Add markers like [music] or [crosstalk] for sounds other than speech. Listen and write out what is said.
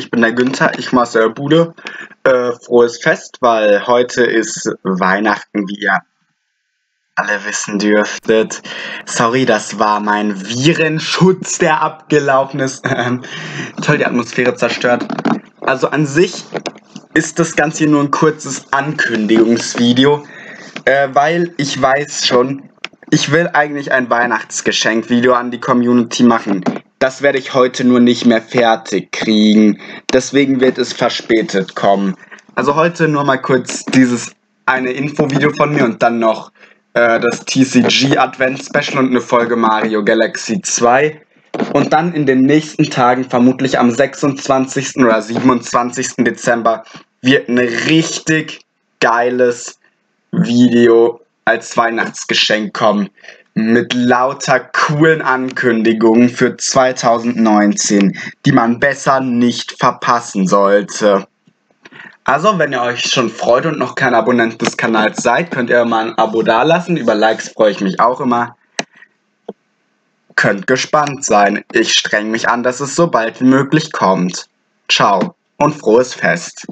ich bin der Günther, ich mache der Bude. Äh, frohes Fest, weil heute ist Weihnachten, wie ihr alle wissen dürftet. Sorry, das war mein Virenschutz, der abgelaufen ist. [laughs] Ähm, toll, die Atmosphäre zerstört. Also an sich ist das Ganze hier nur ein kurzes Ankündigungsvideo, äh, weil ich weiß schon, ich will eigentlich ein Weihnachtsgeschenk-Video an die Community machen. Das werde ich heute nur nicht mehr fertig kriegen. Deswegen wird es verspätet kommen. Also heute nur mal kurz dieses eine Infovideo von mir und dann noch äh, das TCG Advent Special und eine Folge Mario Galaxy 2. Und dann in den nächsten Tagen, vermutlich am 26. oder 27. Dezember, wird ein richtig geiles Video als Weihnachtsgeschenk kommen mit lauter coolen Ankündigungen für 2019, die man besser nicht verpassen sollte. Also, wenn ihr euch schon freut und noch kein Abonnent des Kanals seid, könnt ihr mal ein Abo dalassen. Über Likes freue ich mich auch immer. Könnt gespannt sein. Ich streng mich an, dass es so bald wie möglich kommt. Ciao und frohes Fest.